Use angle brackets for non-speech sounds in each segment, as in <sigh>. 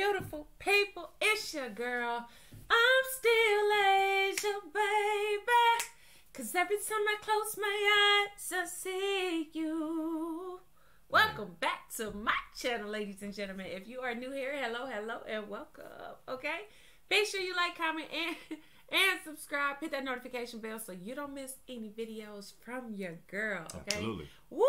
Beautiful people? It's your girl. I'm still Asia, baby. Cause every time I close my eyes, I see you. Welcome back to my channel, ladies and gentlemen. If you are new here, hello, hello, and welcome. Okay? Make sure you like, comment, and and subscribe. Hit that notification bell so you don't miss any videos from your girl. Okay? Absolutely. Woo!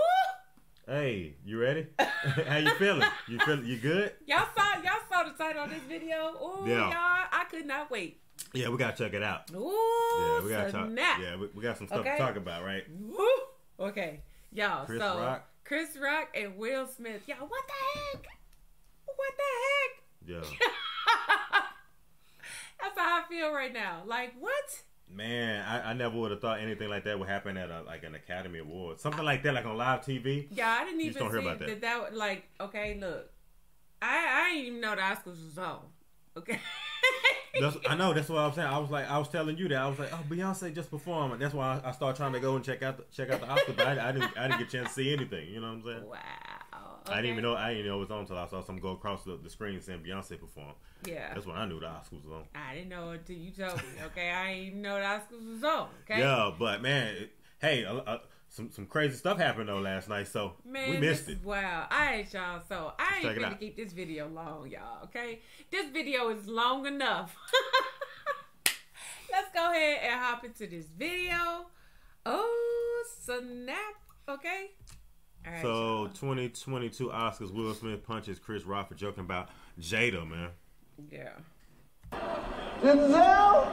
Hey, you ready? <laughs> How you feeling? You feel you good? Y'all saw y'all saw the title of this video. Ooh, Yeah. y'all, I could not wait. Yeah, we gotta check it out. Ooh, Yeah, we gotta talk. Yeah, we, we got some stuff Okay. to talk about, right? Woo! Okay, y'all. Chris so Rock. Chris Rock and Will Smith. Y'all, what the heck? What the heck? Yeah, <laughs> That's how I feel right now. Like what? Man, I, I never would have thought anything like that would happen at a, like an Academy Award, something like that, like on live TV. Yeah, I didn't even see about that. that. That like okay. Look, I I didn't even know the Oscars was on. Okay. <laughs> That's, I know. That's what I was saying. I was like, I was telling you that. I was like, oh, Beyonce just performed. That's why I, I started trying to go and check out the, check out the Oscar, but I, I didn't I didn't get a chance to see anything. You know what I'm saying? wow. I didn't even know I didn't know it was on until I saw something go across the, the screen saying Beyonce perform. Yeah. That's when I knew the Oscars was on. I didn't know until you told me. Okay, I didn't even know the Oscars was on. Okay. Yeah, but man, it- hey, uh, uh, some some crazy stuff happened though last night, so Man, we missed it. Wow. All right, y'all. So I ain't Check it gonna keep this video long, y'all. Okay. This video is long enough. <laughs> Let's go ahead and hop into this video. Oh, snap. Okay. All right. So y'all. 2022 Oscars, Will Smith punches Chris Rock for joking about Jada, man. yeah. Denzel,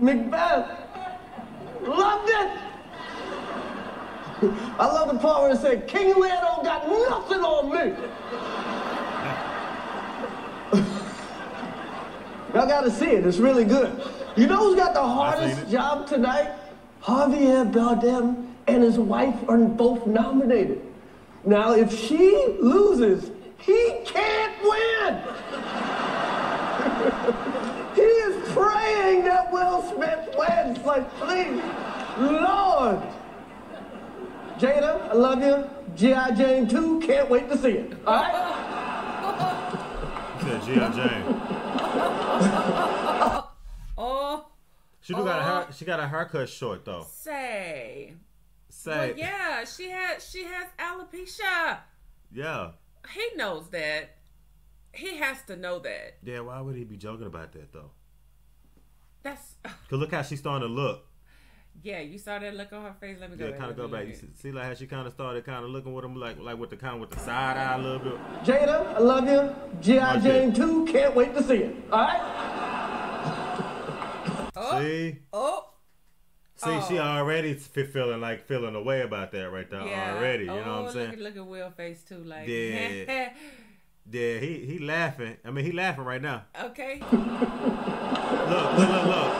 Macbeth, loved it. I love the part where it said, King Lear don't got nothing on me. Y'all gotta see it, it's really good. You know who's got the hardest job tonight? Javier Bardem and his wife are both nominated. Now, if she loses, he can't win. <laughs> He is praying that Will Smith wins. Like, please, Lord. Jada, I love you. G.I. Jane 2, can't wait to see it. All right? He said G.I. Jane. <laughs> Oh, She do got a hair, oh. she got a haircut short though. say. Say Well, yeah, she has she has alopecia. yeah. He knows that. He has to know that. Yeah, why would he be joking about that though? That's <laughs> Cause look how she's starting to look. yeah. You saw that look on her face. Let me go. Yeah, back, kind of let go back. You see, see like how she kind of started kind of looking with him like like with the kind of with the side eye a little bit. Jada, I love you. G.I. Okay. Jane 2, can't wait to see it. All right? Oh, See, oh, see, she Oh. already feeling like feeling away about that right there yeah. already. You oh, know what I'm oh, saying? at, look at Will face too. Like, Yeah. <laughs> Yeah, he he laughing. I mean, he laughing right now. okay. Look, look, look, look.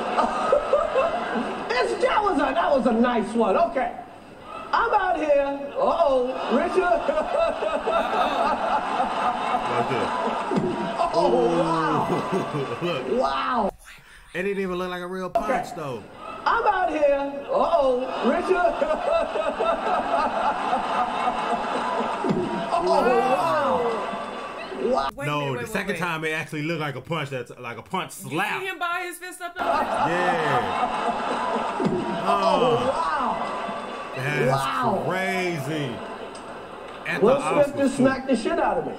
It's, that, was a, that was a nice one. Okay. I'm out here. Uh-oh, Richard. <laughs> Right there. <laughs> oh, wow. look, Wow. it didn't even look like a real punch though. I'm out here. Uh-oh, Richard. <laughs> oh, wow. Wow. Wait a no, minute, the wait, second wait, wait. time it actually looked like a punch. That's like a punch You slap. see him ball his fist up? And Yeah. <laughs> Oh, Oh, wow. that's Wow. crazy. At Will the Smith Oscars, just smacked the shit out of me.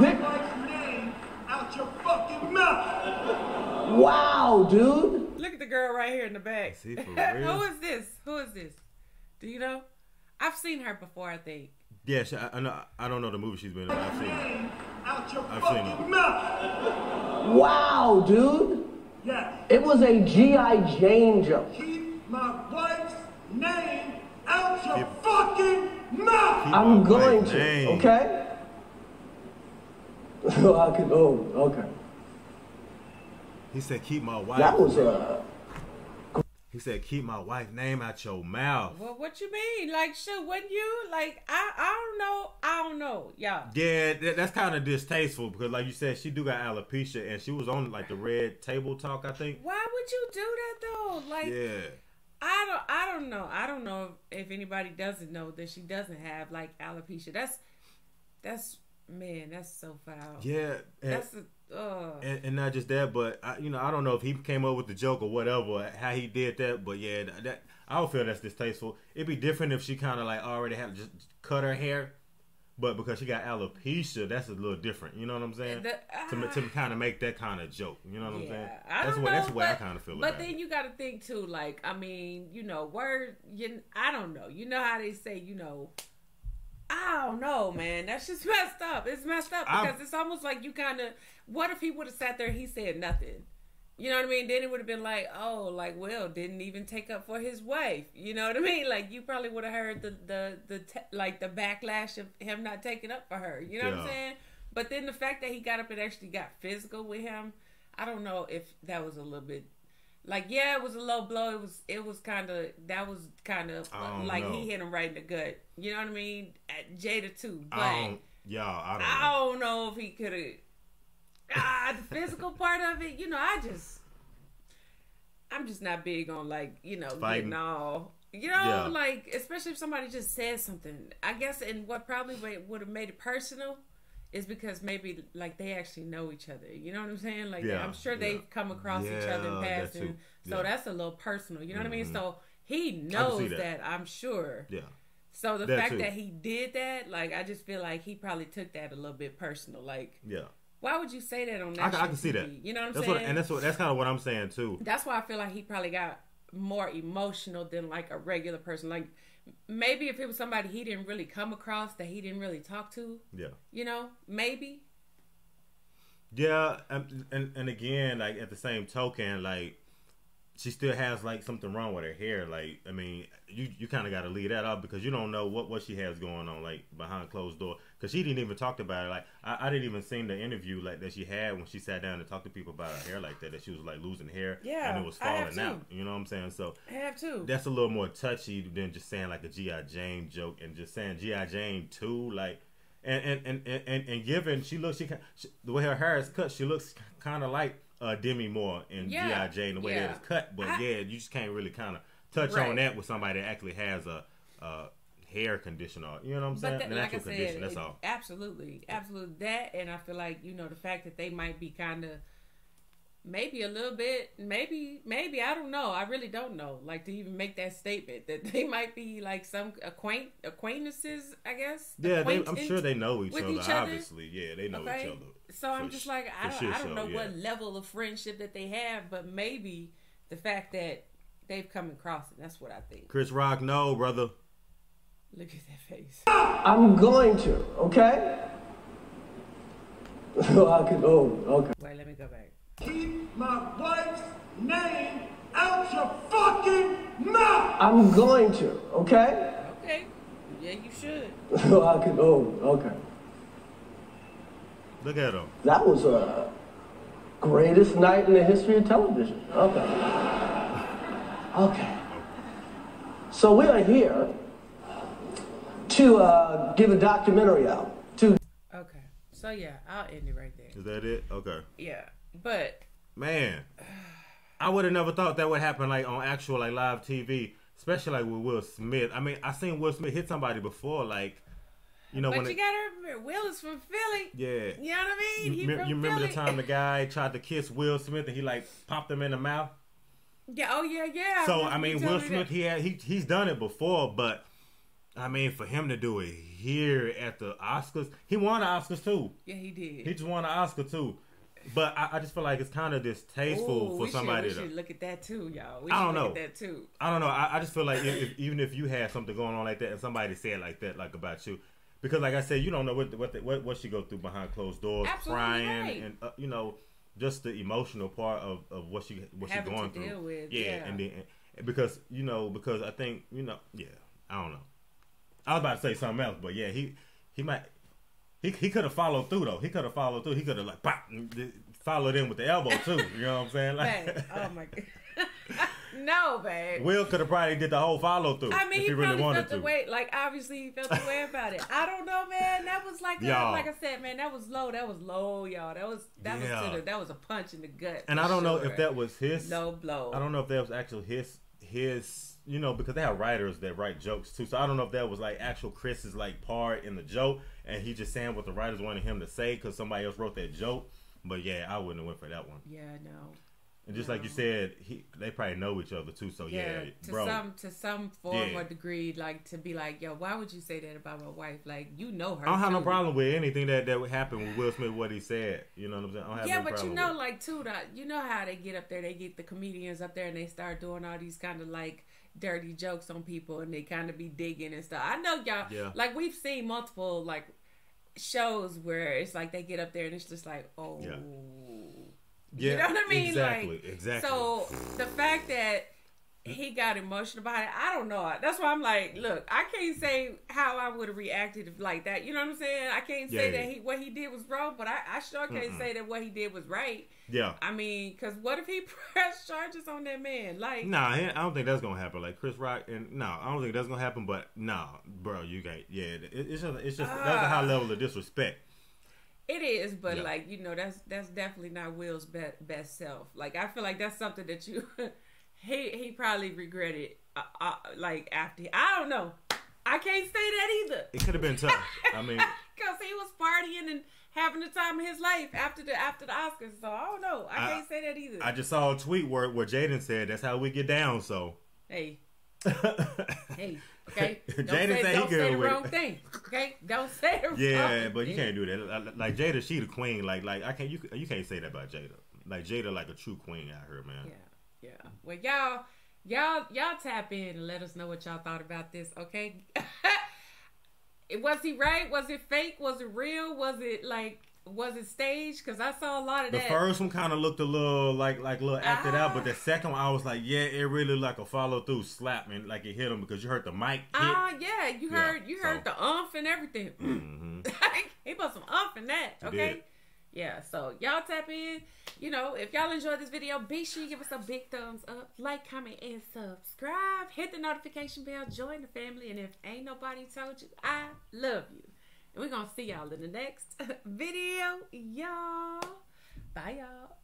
Nick- wife's name out your fucking mouth. Wow, dude. Look at the girl right here in the back. See, for <laughs> Who real? is this? Who is this? Do you know? I've seen her before. I think. Yeah, she, I, I know. I don't know the movie she's been in. but I've seen it. Name out your I've seen fucking it. mouth. Wow, dude. Yes. It was a G.I. Jane joke. Keep my wife's name out your Keep- fucking mouth. Keep I'm going to, name. okay? Oh, <laughs> I can, oh, okay. He said, "Keep my wife." That was, uh, He said, "Keep my wife's name out your mouth." Well, what you mean? Like, shoot, wouldn't you? Like, I, I don't know. I don't know. Yeah. Yeah, that, that's kind of distasteful because, like you said, she do got alopecia, and she was on like the Red Table Talk, I think. Why would you do that though? Like, Yeah, I don't. I don't know. I don't know if anybody doesn't know that she doesn't have like alopecia. That's That's man, that's so foul. Yeah, That's a, uh, and, and not just that, but I, you know, I don't know if he came up with the joke or whatever, how he did that, but yeah, that, that I would feel that's distasteful. It'd be different if she kind of like already had just cut her hair, but because she got alopecia, that's a little different. You know what I'm saying? The- to to kind of make that kind of joke. You know what I'm saying? Yeah, I That's don't what know, that's the way I kind of feel But then it. you got to think too, like I mean, you know, word. You, I don't know. You know how they say, you know, I don't know, man. That's just <laughs> messed up. It's messed up because it's almost like you kind of. What if he would have sat there? and He said nothing. You know what I mean? Then it would have been like, oh, like Will didn't even take up for his wife. You know what I mean? Like you probably would have heard the the the te- like the backlash of him not taking up for her. You know what I'm saying? But then the fact that he got up and actually got physical with him, I don't know if that was a little bit like yeah, it was a low blow. It was it was kind of that was kind of like know. he hit him right in the gut. You know what I mean? At Jada too, but I don't, y'all, I don't know. Don't know if he could have. Ah, the physical part of it, you know, I just, I'm just not big on like, you know, Fighting. getting all, you know, Yeah. like especially if somebody just says something. I guess, and what probably would have made it personal is because maybe like they actually know each other. You know what I'm saying? Like Yeah, I'm sure they've come across each other in Yeah, that passing, so that's a little personal. You know what I mean? Mhm. So he knows that. that. I'm sure. Yeah, So the That fact too. that he did that, like, I just feel like he probably took that a little bit personal. Like, yeah. why would you say that on I, I can see that. You know what I'm that's saying? What, and that's what that's kind of what I'm saying too. That's why I feel like he probably got more emotional than like a regular person. Like, maybe if it was somebody he didn't really come across that he didn't really talk to, Yeah. you know, maybe. Yeah, and, and and again, like at the same token, like she still has like something wrong with her hair. Like, I mean, you you kind of got to leave that out because you don't know what what she has going on like behind closed door. Because she didn't even talk about it. Like, I, I didn't even seen the interview like that she had when she sat down to talk to people about her hair like that. That she was like losing hair, Yeah, and it was falling out. You know what I'm saying? So I have to. that's a little more touchy than just saying like a GI Jane joke and just saying GI Jane too, like. And and, and, and, and and given she looks she, she the way her hair is cut, she looks kind of like uh, Demi Moore in Yeah, GI Jane the way yeah. that it's cut. But I- yeah, you just can't really kind of touch Right. on that with somebody that actually has a, a hair conditioner. you know what I'm saying? that, like I said, condition. That's all. absolutely, absolutely that, and I feel like you know the fact that they might be kind of, maybe a little bit, maybe, maybe I don't know. I really don't know. Like to even make that statement that they might be like some acquaint acquaintances. I guess. Yeah, they, I'm sure they know each other. each other? Obviously, yeah, they know Okay. each other. So I'm just like I don't, I don't know show, what level of friendship that they have, but maybe the fact that they've come across it. That's what I think. Chris Rock, no, brother. Look at that face. I'm going to, okay? <laughs> Oh, I could, oh, okay. Wait, let me go back. Keep my wife's name out your fucking mouth! I'm going to, okay? Okay. Yeah, you should. Oh, <laughs> I could, oh, okay. Look at him. That was a greatest night in the history of television. Okay. Okay. So we are here to uh, give a documentary out. To Okay. So yeah, I'll end it right there. Is that it? Okay. Yeah. But Man, I would have never thought that would happen like on actual like live TV, especially like with Will Smith. I mean, I seen Will Smith hit somebody before, like you know but when you it, gotta remember, Will is from Philly. yeah. You know what I mean? You, me- you remember the time the <laughs> guy tried to kiss Will Smith and he like popped him in the mouth? Yeah. Oh yeah. Yeah. So I mean, Will Smith that. he had he he's done it before, but I mean, for him to do it here at the Oscars, he won the Oscars too. Yeah, he did. He just won an Oscar too. But I, I just feel like it's kind of distasteful Ooh, for somebody should, we to. should look at that too, y'all. We I don't look know. at that too. I don't know. I, I just feel like if, if, even if you had something going on like that and somebody said like that, like about you, because like I said, you don't know what what the, what, what she go through behind closed doors, Absolutely crying, right. and uh, you know, just the emotional part of, of what she what she going to through. deal with, yeah, yeah. and then and because you know because I think you know yeah I don't know. I was about to say something else, but yeah, he he might. He, he could have followed through though. He could have followed through. He could have like pop, followed in with the elbow too. You know what I'm saying? Like, Babe, oh my god. <laughs> no, babe. Will could have probably did the whole follow through. I mean, if he, he really wanted felt the to. way. Like, obviously, he felt the way about it. I don't know, man. That was like, a, like I said, man. That was low. That was low, y'all. That was that was to the, that was a punch in the gut. And I don't know if that was his. low blow. I don't know if that was actually his his. You know, because they have writers that write jokes too. So I don't know if that was like actual Chris's like part in the joke, and he just saying what the writers wanted him to say because somebody else wrote that joke. But yeah, I wouldn't have went for that one. Yeah, no. And just like you said, he they probably know each other too. So yeah, Yeah, to bro. some to some form Yeah. or degree, like to be like, yo, why would you say that about my wife? Like, you know her. I don't have no problem with anything that that would happen with Will Smith. What he said, you know what I'm saying? I don't have Yeah, no but you know, with like too, that you know how they get up there, they get the comedians up there, and they start doing all these kind of like dirty jokes on people, and they kind of be digging and stuff. I know y'all, Yeah. like we've seen multiple like shows where it's like they get up there and it's just like, oh, Yeah. you know what I mean? Exactly, like, exactly. So the fact that he got emotional about it, I don't know. That's why I'm like, look, I can't say how I would have reacted like that. You know what I'm saying? I can't say Yeah. that he what he did was wrong, but I, I sure can't say that what he did was right. yeah. I mean, because what if he <laughs> pressed charges on that man? Like, Nah, I don't think that's gonna happen. Like Chris Rock, and no, I don't think that's gonna happen. But nah, bro, you can't. Yeah, it, it's just, it's just that's a high level of disrespect. It is, but Yeah. like you know, that's that's definitely not Will's best best self. Like I feel like that's something that you <laughs> he he probably regretted. Uh, uh, like after I don't know, I can't say that either. It could have been tough. I mean, <laughs> Cause he was partying and having the time of his life after the after the Oscars. So I don't know. I, I- can't say that either. I just saw a tweet where where Jaden said that's how we get down. So, hey, <laughs> hey, okay. <laughs> Don't Jaden say, said he don't say the with it. wrong thing. Okay, don't say the wrong but you can't do that. Like Jada, she the queen. Like like I can't you you can't say that about Jada. Like Jada, like a true queen out here, man. Yeah, yeah. Well, y'all, y'all, y'all tap in and let us know what y'all thought about this. Okay. <laughs> was he right? Was it fake? Was it real? Was it like? Was it staged? Because I saw a lot of that. The first one kind of looked a little like like a little acted out, but Ah. the second one I was like, yeah, it really like a follow through slap, and Like it hit him because you heard the mic hit. Ah, yeah. You Yeah, heard, you heard so- the umph and everything. Mhm. <laughs> he put some umph in that. He Okay yeah, so y'all tap in. You know, if y'all enjoyed this video, be sure you give us a big thumbs up, like, comment, and subscribe. Hit the notification bell, join the family, and if ain't nobody told you, I love you. And we're going to see y'all in the next <laughs> video, y'all. Bye, y'all.